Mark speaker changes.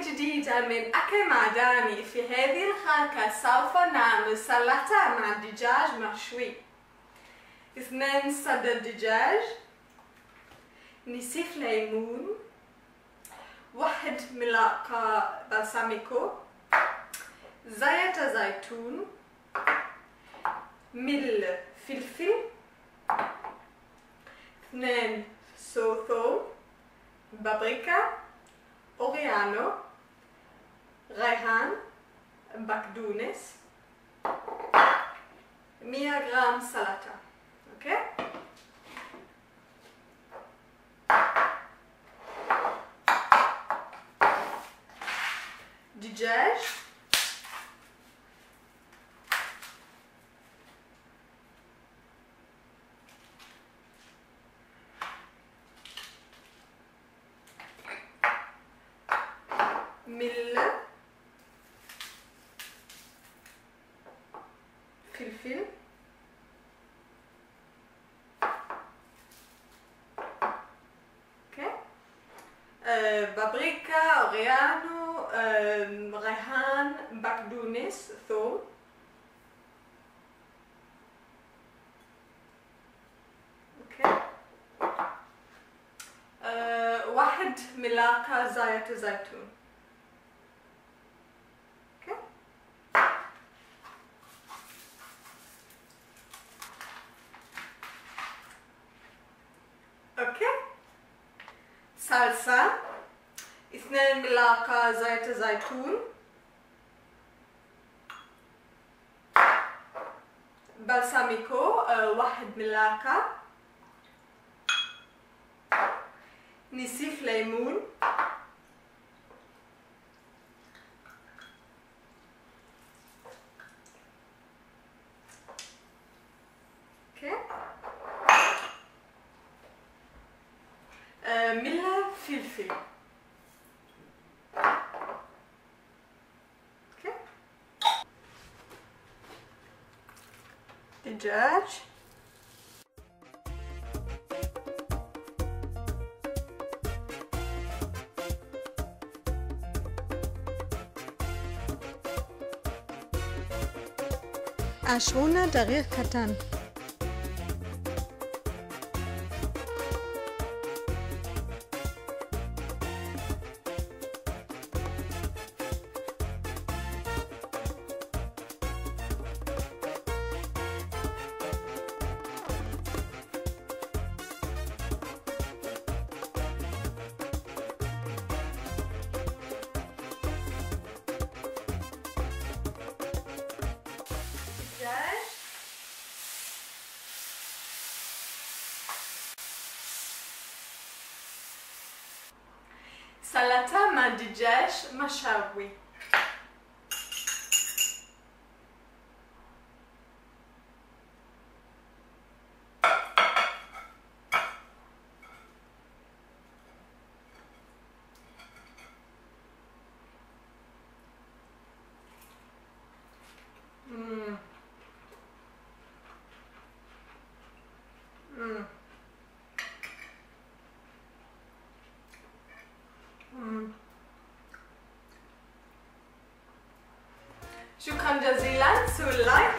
Speaker 1: جديدة من أكل مع داني في هذه الحلقة سوف نعمل سلطة مع دجاج مشوي. اثنين صدر دجاج نصف ليمون واحد ملعقة بلساميكو زيت زيتون مل فلفل اثنين صوص بابريكا أوريجانو. ريحان بقدونس 100 جرام سلطة okay دجاج مل فلفل أوكي آه، بابريكا اوريانو آم، ريحان بقدونس ثوم واحد ملاقة زيت زيتون صلصة اثنين ملاقة زيت زيتون بلساميكو آه، واحد ملاقة. نصف ليمون. آه، ملح فلفل. دجاج
Speaker 2: عشرون دقيقة
Speaker 1: دجاج سلطة مع دجاج شكرا جزيلا سولا